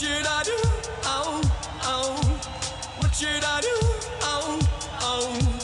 should I do? Oh, oh. What should I do? Oh, oh.